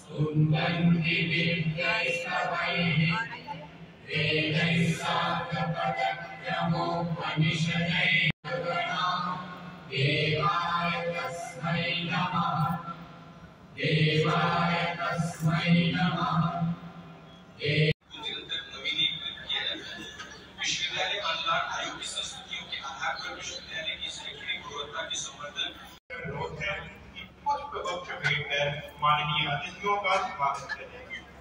सुन्दन्ति दिव्यैस्तवैः वेदैः सार्धपदक्रमोपनिषदैर्गणा देवाय तस्मै नमः देवाय तस्मै नमः को निरंतर नवीनीकृत किया जाता है विश्वविद्यालय अनुदान आयोग की संस्तुतियों के आधार पर विश्वविद्यालय माननीय अतिथियों का स्वागत करें।